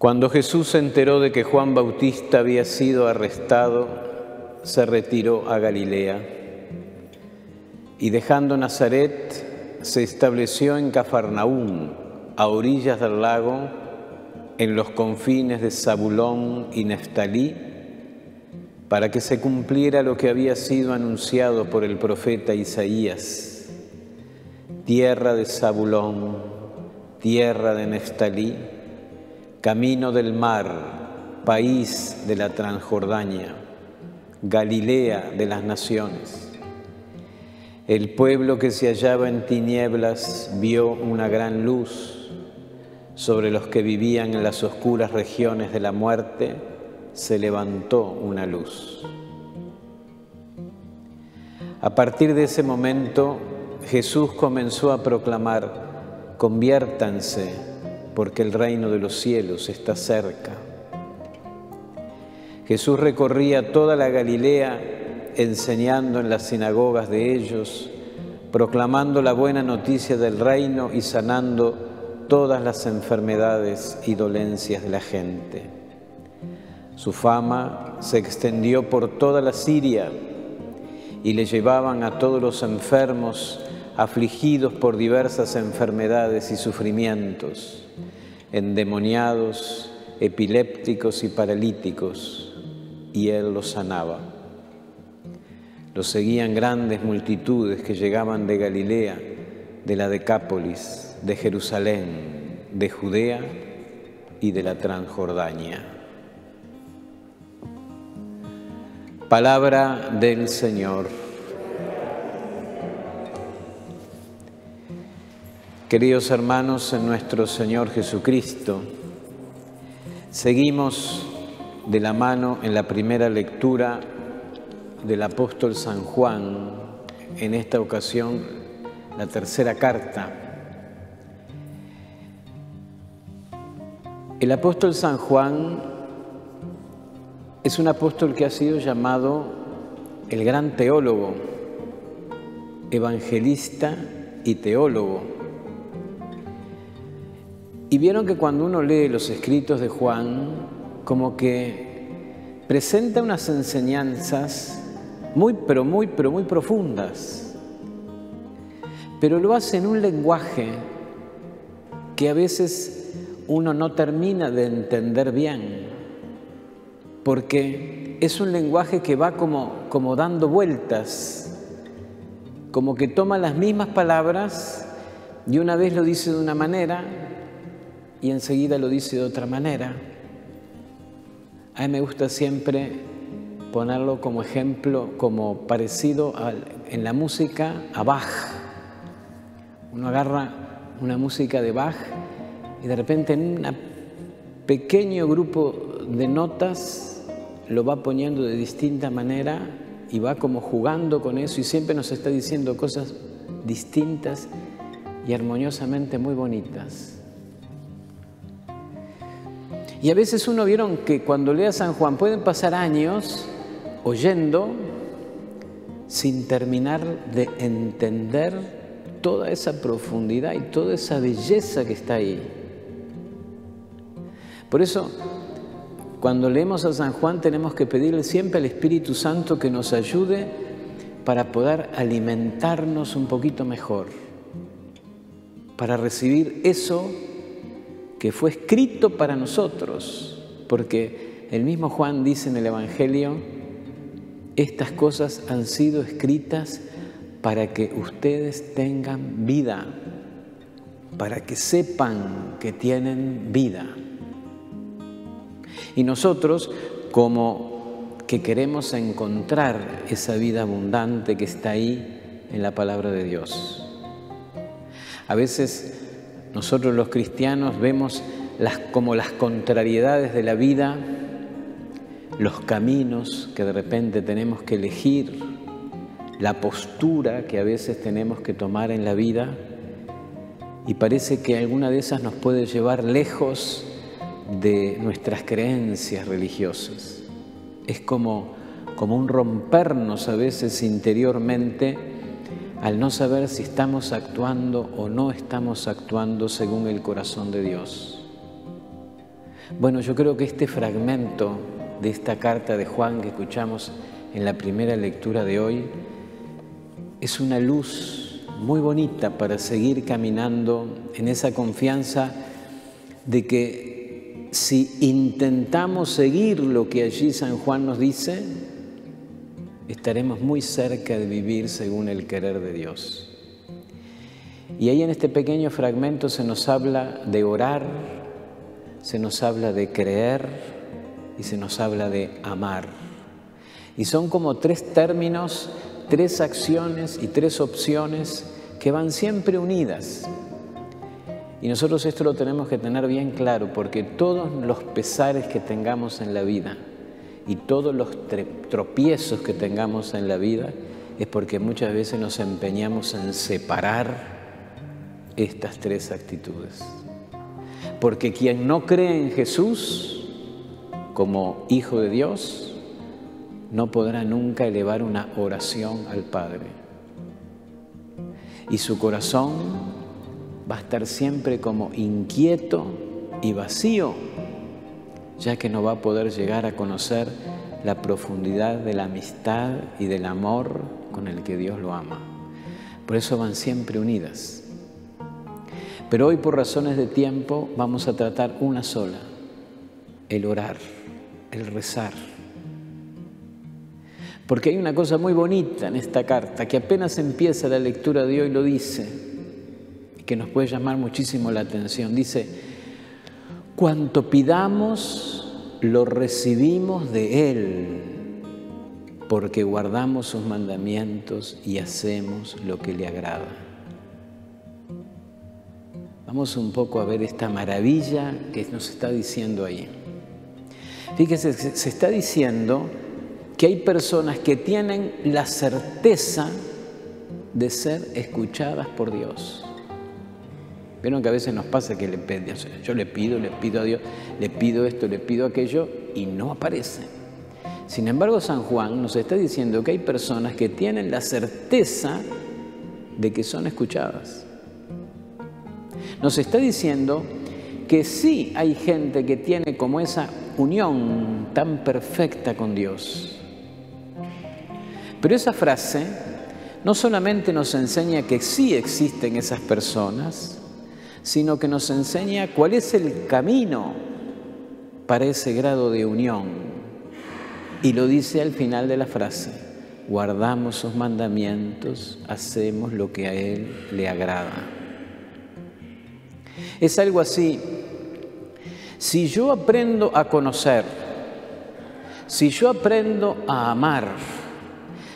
Cuando Jesús se enteró de que Juan Bautista había sido arrestado, se retiró a Galilea y dejando Nazaret se estableció en Cafarnaúm, a orillas del lago, en los confines de Zabulón y Neftalí, para que se cumpliera lo que había sido anunciado por el profeta Isaías. Tierra de Zabulón, tierra de Neftalí, camino del mar, país de la Transjordania, Galilea de las naciones. El pueblo que se hallaba en tinieblas vio una gran luz. Sobre los que vivían en las oscuras regiones de la muerte se levantó una luz. A partir de ese momento, Jesús comenzó a proclamar, conviértanse porque el reino de los cielos está cerca. Jesús recorría toda la Galilea enseñando en las sinagogas de ellos, proclamando la buena noticia del reino y sanando todas las enfermedades y dolencias de la gente. Su fama se extendió por toda la Siria y le llevaban a todos los enfermos afligidos por diversas enfermedades y sufrimientos, endemoniados, epilépticos y paralíticos, y él los sanaba. Los seguían grandes multitudes que llegaban de Galilea, de la Decápolis, de Jerusalén, de Judea y de la Transjordania. Palabra del Señor. Queridos hermanos en nuestro Señor Jesucristo, seguimos de la mano en la primera lectura del apóstol San Juan, en esta ocasión la tercera carta. El apóstol San Juan es un apóstol que ha sido llamado el gran teólogo, evangelista y teólogo. Y vieron que cuando uno lee los escritos de Juan, como que presenta unas enseñanzas muy, pero muy, pero muy profundas. Pero lo hace en un lenguaje que a veces uno no termina de entender bien, porque es un lenguaje que va como, como dando vueltas, como que toma las mismas palabras y una vez lo dice de una manera y enseguida lo dice de otra manera. A mí me gusta siempre ponerlo como ejemplo, como parecido en la música a Bach. Uno agarra una música de Bach y de repente en un pequeño grupo de notas lo va poniendo de distinta manera y va como jugando con eso y siempre nos está diciendo cosas distintas y armoniosamente muy bonitas. Y a veces uno vieron que cuando lea San Juan pueden pasar años oyendo sin terminar de entender toda esa profundidad y toda esa belleza que está ahí. Por eso, cuando leemos a San Juan tenemos que pedirle siempre al Espíritu Santo que nos ayude para poder alimentarnos un poquito mejor, para recibir eso que fue escrito para nosotros, porque el mismo Juan dice en el Evangelio, estas cosas han sido escritas para que ustedes tengan vida, para que sepan que tienen vida. Y nosotros, como que queremos encontrar esa vida abundante que está ahí en la palabra de Dios. A veces nosotros los cristianos vemos como las contrariedades de la vida, los caminos que de repente tenemos que elegir, la postura que a veces tenemos que tomar en la vida y parece que alguna de esas nos puede llevar lejos de nuestras creencias religiosas. Es como, como un rompernos a veces interiormente al no saber si estamos actuando o no estamos actuando según el corazón de Dios. Bueno, yo creo que este fragmento de esta carta de Juan que escuchamos en la primera lectura de hoy es una luz muy bonita para seguir caminando en esa confianza de que si intentamos seguir lo que allí San Juan nos dice, estaremos muy cerca de vivir según el querer de Dios. Y ahí en este pequeño fragmento se nos habla de orar, se nos habla de creer y se nos habla de amar. Y son como tres términos, tres acciones y tres opciones que van siempre unidas. Y nosotros esto lo tenemos que tener bien claro porque todos los pesares que tengamos en la vida, y todos los tropiezos que tengamos en la vida es porque muchas veces nos empeñamos en separar estas tres actitudes. Porque quien no cree en Jesús como Hijo de Dios, no podrá nunca elevar una oración al Padre. Y su corazón va a estar siempre como inquieto y vacío ya que no va a poder llegar a conocer la profundidad de la amistad y del amor con el que Dios lo ama. Por eso van siempre unidas. Pero hoy por razones de tiempo vamos a tratar una sola, el orar, el rezar. Porque hay una cosa muy bonita en esta carta que apenas empieza la lectura de hoy lo dice, y que nos puede llamar muchísimo la atención. Dice, Cuanto pidamos, lo recibimos de Él, porque guardamos sus mandamientos y hacemos lo que le agrada. Vamos un poco a ver esta maravilla que nos está diciendo ahí. Fíjese, se está diciendo que hay personas que tienen la certeza de ser escuchadas por Dios. Vieron que a veces nos pasa que le yo le pido, le pido a Dios, le pido esto, le pido aquello y no aparece. Sin embargo, San Juan nos está diciendo que hay personas que tienen la certeza de que son escuchadas. Nos está diciendo que sí hay gente que tiene como esa unión tan perfecta con Dios. Pero esa frase no solamente nos enseña que sí existen esas personas, sino que nos enseña cuál es el camino para ese grado de unión. Y lo dice al final de la frase, guardamos sus mandamientos, hacemos lo que a Él le agrada. Es algo así, si yo aprendo a conocer, si yo aprendo a amar,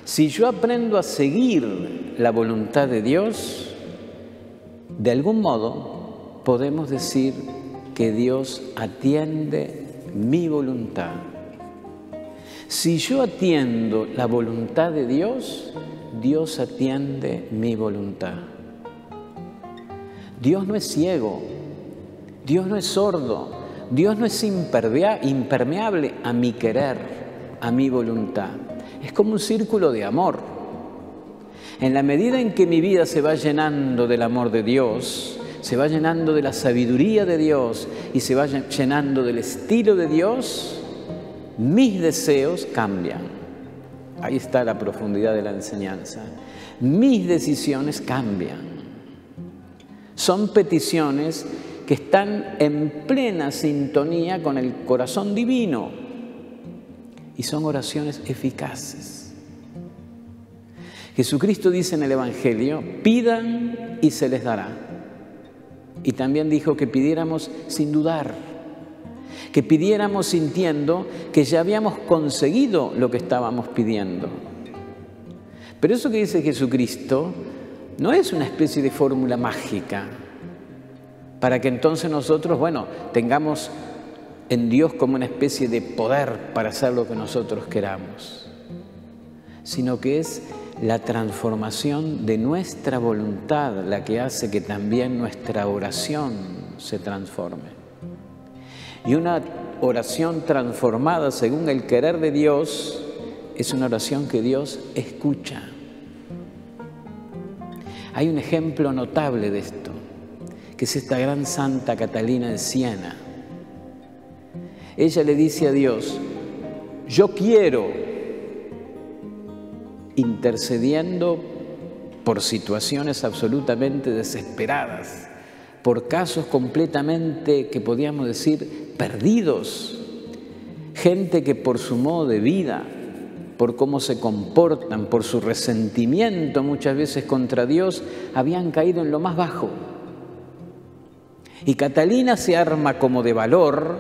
si yo aprendo a seguir la voluntad de Dios, de algún modo podemos decir que Dios atiende mi voluntad. Si yo atiendo la voluntad de Dios, Dios atiende mi voluntad. Dios no es ciego, Dios no es sordo, Dios no es impermeable a mi querer, a mi voluntad. Es como un círculo de amor. En la medida en que mi vida se va llenando del amor de Dios, se va llenando de la sabiduría de Dios y se va llenando del estilo de Dios, mis deseos cambian. Ahí está la profundidad de la enseñanza. Mis decisiones cambian. Son peticiones que están en plena sintonía con el corazón divino y son oraciones eficaces. Jesucristo dice en el Evangelio, pidan y se les dará. Y también dijo que pidiéramos sin dudar, que pidiéramos sintiendo que ya habíamos conseguido lo que estábamos pidiendo. Pero eso que dice Jesucristo no es una especie de fórmula mágica para que entonces nosotros, bueno, tengamos en Dios como una especie de poder para hacer lo que nosotros queramos, sino que es la transformación de nuestra voluntad la que hace que también nuestra oración se transforme. Y una oración transformada según el querer de Dios es una oración que Dios escucha. Hay un ejemplo notable de esto, que es esta gran santa Catalina de Siena. Ella le dice a Dios, yo quiero, intercediendo por situaciones absolutamente desesperadas, por casos completamente, que podríamos decir, perdidos, gente que por su modo de vida, por cómo se comportan, por su resentimiento muchas veces contra Dios, habían caído en lo más bajo. Y Catalina se arma como de valor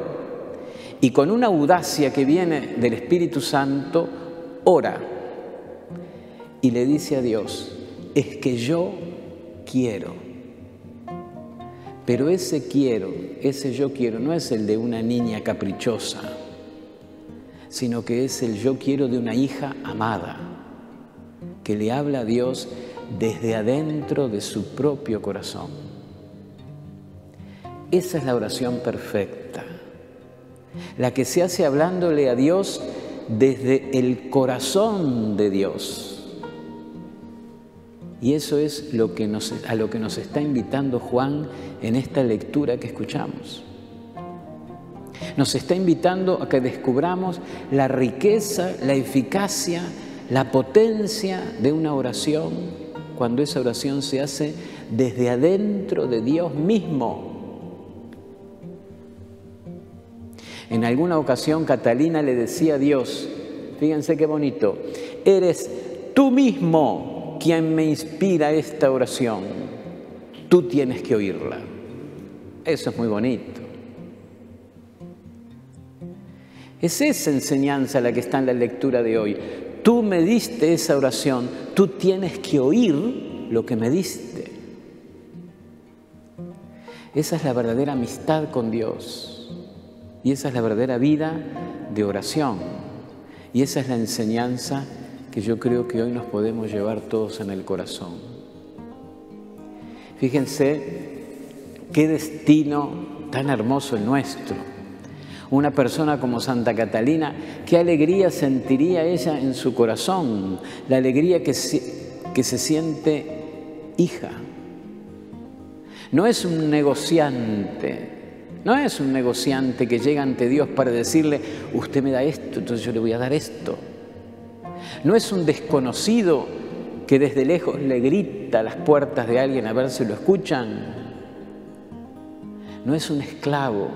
y con una audacia que viene del Espíritu Santo, ora y le dice a Dios, es que yo quiero. Pero ese quiero, ese yo quiero, no es el de una niña caprichosa, sino que es el yo quiero de una hija amada, que le habla a Dios desde adentro de su propio corazón. Esa es la oración perfecta, la que se hace hablándole a Dios desde el corazón de Dios. Y eso es a lo que nos está invitando Juan en esta lectura que escuchamos. Nos está invitando a que descubramos la riqueza, la eficacia, la potencia de una oración cuando esa oración se hace desde adentro de Dios mismo. En alguna ocasión Catalina le decía a Dios, fíjense qué bonito, eres tú mismo quien me inspira esta oración, tú tienes que oírla. Eso es muy bonito. Es esa enseñanza la que está en la lectura de hoy. Tú me diste esa oración, tú tienes que oír lo que me diste. Esa es la verdadera amistad con Dios y esa es la verdadera vida de oración y esa es la enseñanza que yo creo que hoy nos podemos llevar todos en el corazón. Fíjense qué destino tan hermoso el nuestro una persona como Santa Catalina, qué alegría sentiría ella en su corazón, la alegría que se, que se siente hija. No es un negociante, no es un negociante que llega ante Dios para decirle, usted me da esto, entonces yo le voy a dar esto. No es un desconocido que desde lejos le grita a las puertas de alguien a ver si lo escuchan. No es un esclavo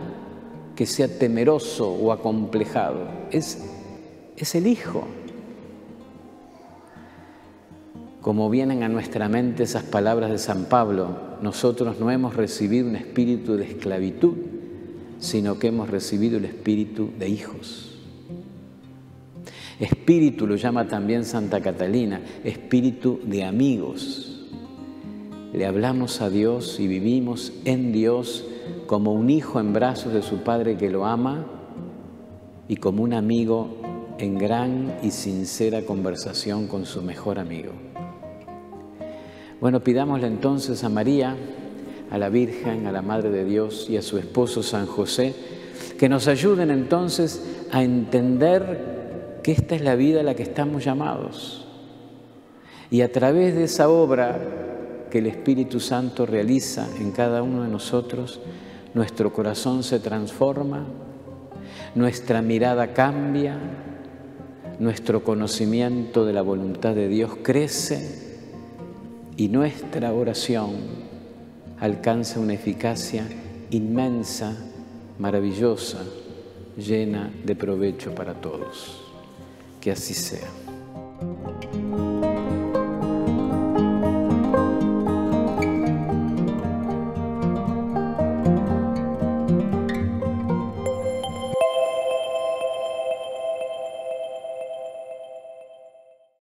que sea temeroso o acomplejado, es, es el Hijo. Como vienen a nuestra mente esas palabras de San Pablo, nosotros no hemos recibido un espíritu de esclavitud, sino que hemos recibido el espíritu de hijos. Espíritu lo llama también Santa Catalina, espíritu de amigos. Le hablamos a Dios y vivimos en Dios como un hijo en brazos de su padre que lo ama y como un amigo en gran y sincera conversación con su mejor amigo. Bueno, pidámosle entonces a María, a la Virgen, a la Madre de Dios y a su esposo San José, que nos ayuden entonces a entender que esta es la vida a la que estamos llamados. Y a través de esa obra que el Espíritu Santo realiza en cada uno de nosotros, nuestro corazón se transforma, nuestra mirada cambia, nuestro conocimiento de la voluntad de Dios crece y nuestra oración alcanza una eficacia inmensa, maravillosa, llena de provecho para todos. Que así sea.